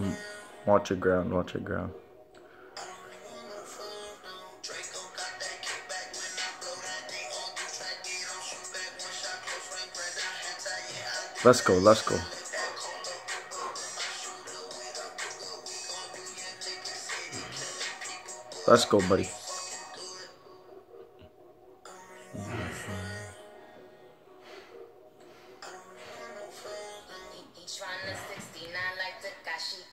Mm. Watch your ground, watch your ground. Let's go, let's go. Let's go, buddy. Mm -hmm. trying to 69 like Takashi.